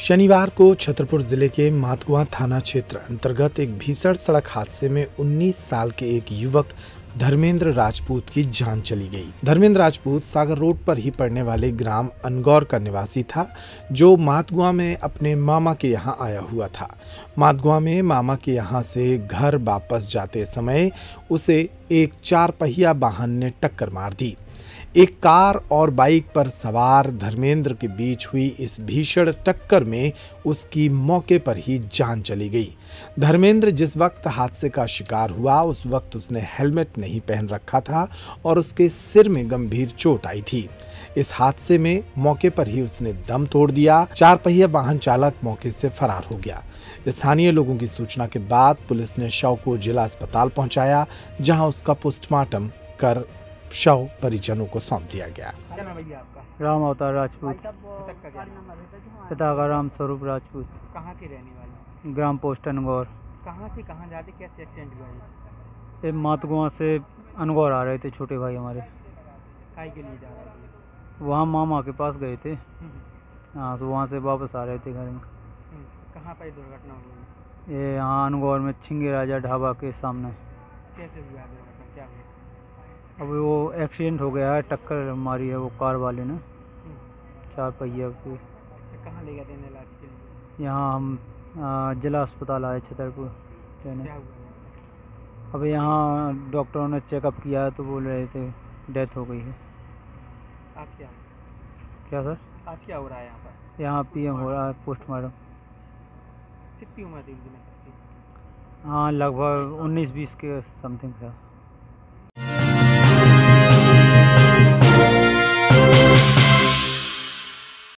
शनिवार को छतरपुर ज़िले के मातकुआ थाना क्षेत्र अंतर्गत एक भीषण सड़क हादसे में 19 साल के एक युवक धर्मेंद्र राजपूत की जान चली गई। धर्मेंद्र राजपूत सागर रोड पर ही पड़ने वाले ग्राम अनगौर का निवासी था, जो मातगुआ में अपने मामा के यहाँ आया हुआ था। मातगुआ में मामा के यहाँ से घर वापस जाते समय उसे एक चार पहिया वाहन ने टक्कर मार दी। एक कार और बाइक पर सवार धर्मेंद्र के बीच हुई इस भीषण टक्कर में उसकी मौके पर ही जान चली गई। धर्मेंद्र जिस वक्त हादसे का शिकार हुआ, उस वक्त उसने हेलमेट नहीं पहन रखा था और उसके सिर में गंभीर चोट आई थी। इस हादसे में मौके पर ही उसने दम तोड़ दिया, चार पहिया वाहन चालक मौके से फरार हो गया। स्थानीय लोगों की सूचना के बाद पुलिस ने शव को जिला अस्पताल पहुँचाया, जहाँ उसका पोस्टमार्टम कर शव परिजनों को सौंप दिया गया। राम अवतार राजपूत। पिता का पिता का राम स्वरूप राजपूत। कहाँ के रहने वाले ग्राम पोस्ट अनगौर। कहाँ से कहाँ जाते कैसे एक्सीडेंट हुआ ये? मातगुआ से अनगौर आ रहे थे छोटे भाई हमारे। के लिए जा रहे थे। वहाँ मामा के पास गए थे। हम्म, हाँ तो वहाँ से वापस आ रहे थे घर में। हम्म, कहाँ पर दुर्घटना हुई? ये यहाँ अनगौर में छिंगे राजा ढाबा के सामने। कैसे हुआ दुर्घटना? क्या हुआ? अब वो एक्सीडेंट हो गया है टक्कर मारी है वो कार वाले ने। चार पहिया से तो कहाँ ले गए थे इलाज के लिए? यहाँ हम आ, जिला अस्पताल आए छतरपुर यहाँ? अब यहाँ डॉक्टरों ने चेकअप किया है तो बोल रहे थे डेथ हो गई है। आज क्या? क्या सर आज क्या हो रहा है यहाँ पर? यहाँ पीएम हो रहा है पोस्टमार्टम कितनी उम्र थी हाँ लगभग उन्नीस बीस के समथिंग था